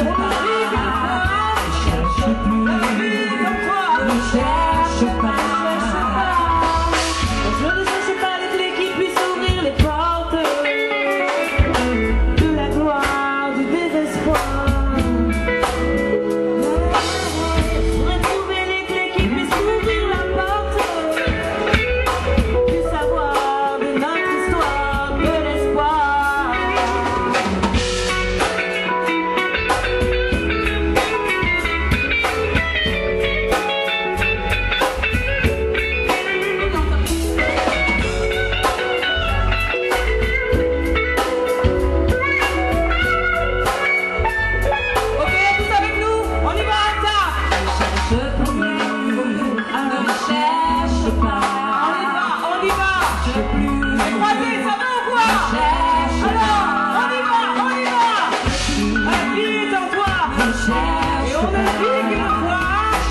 Shoot me. marche plus. Ça va ou quoi on y va, on y va. En toi. Et on me dit.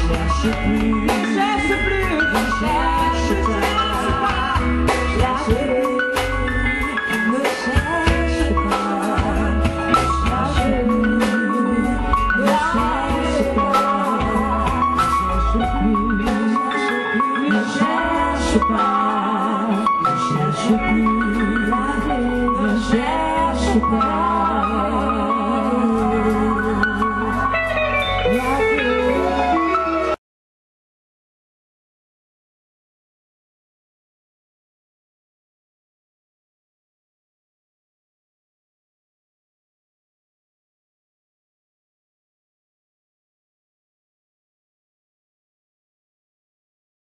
Je cherche plus. Je cherche plus. Je cherche plus. Je cherche pas. Je cherche plus. Machuca, machuca.